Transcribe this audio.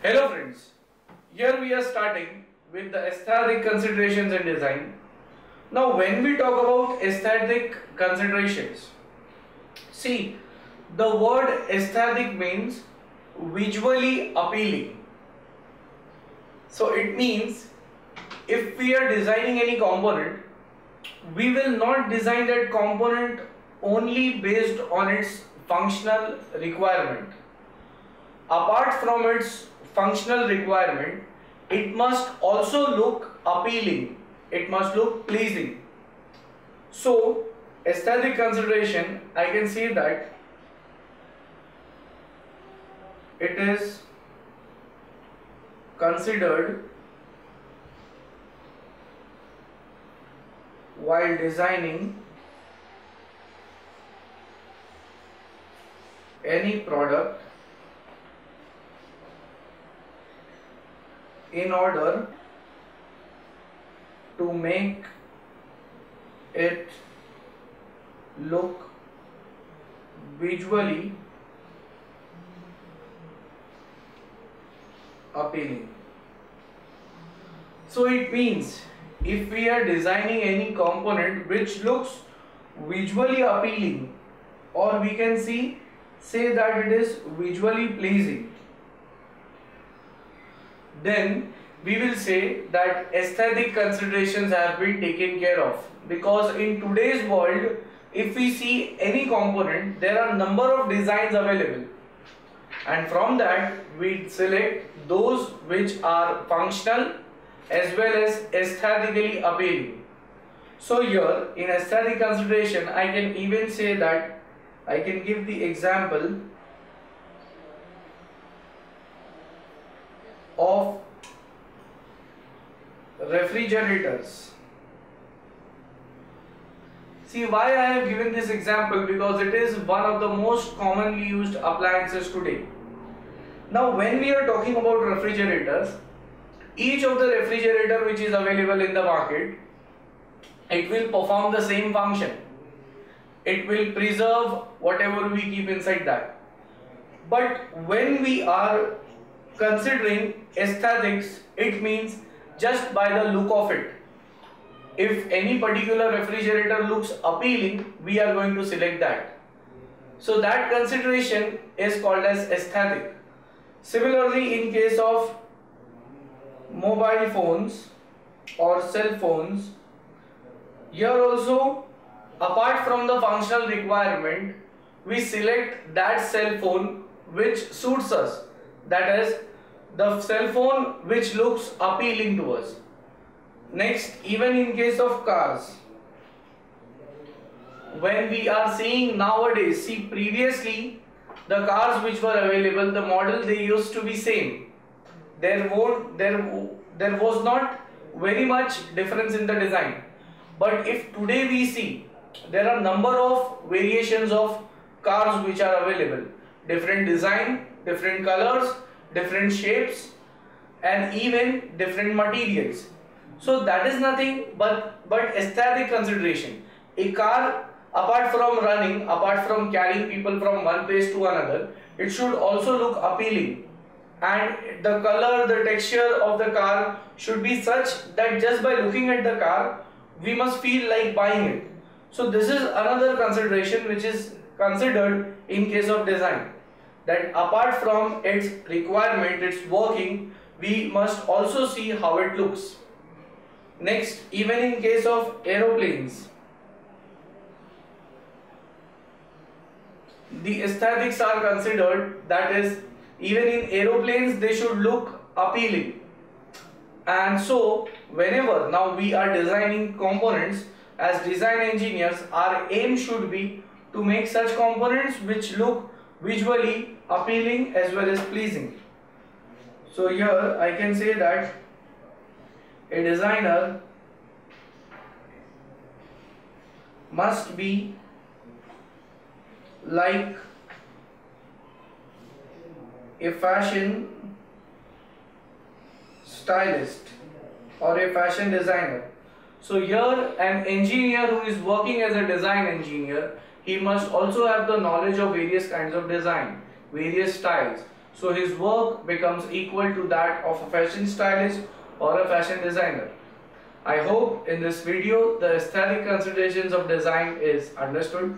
Hello friends, here we are starting with the aesthetic considerations in design. Now when we talk about aesthetic considerations, see the word aesthetic means visually appealing. So it means if we are designing any component, we will not design that component only based on its functional requirement. Apart from its functional requirement, it must also look appealing. It must look pleasing. So, aesthetic consideration, I can see that it is considered while designing any product in order to make it look visually appealing. So it means if we are designing any component which looks visually appealing or we can see say that it is visually pleasing then we will say that aesthetic considerations have been taken care of because in today's world if we see any component there are a number of designs available and from that we select those which are functional as well as aesthetically appealing. So here in aesthetic consideration I can even say that I can give the example of refrigerators. See why I have given this example because it is one of the most commonly used appliances today. Now when we are talking about refrigerators, each of the refrigerator which is available in the market, it will perform the same function. It will preserve whatever we keep inside that. But when we are considering aesthetics, it means just by the look of it. If any particular refrigerator looks appealing, we are going to select that. So that consideration is called as aesthetic. Similarly, in case of mobile phones or cell phones, here also apart from the functional requirement, we select that cell phone which suits us. That is the cell phone which looks appealing to us. Next, even in case of cars, when we are seeing nowadays, see previously the cars which were available, the model they used to be same. There won't there there was not very much difference in the design. But if today we see there are number of variations of cars which are available, different design, different colors, different shapes, and even different materials. So that is nothing but but aesthetic consideration. A car apart from running, apart from carrying people from one place to another, it should also look appealing. And the color, the texture of the car should be such that just by looking at the car, we must feel like buying it. So this is another consideration which is considered in case of design. That apart from its requirement, its working, we must also see how it looks. Next, even in case of aeroplanes, the aesthetics are considered that is even in aeroplanes they should look appealing and so whenever now we are designing components as design engineers our aim should be to make such components which look visually appealing as well as pleasing so here I can say that a designer must be like a fashion stylist or a fashion designer. So here an engineer who is working as a design engineer, he must also have the knowledge of various kinds of design, various styles. So his work becomes equal to that of a fashion stylist or a fashion designer. I hope in this video the aesthetic considerations of design is understood.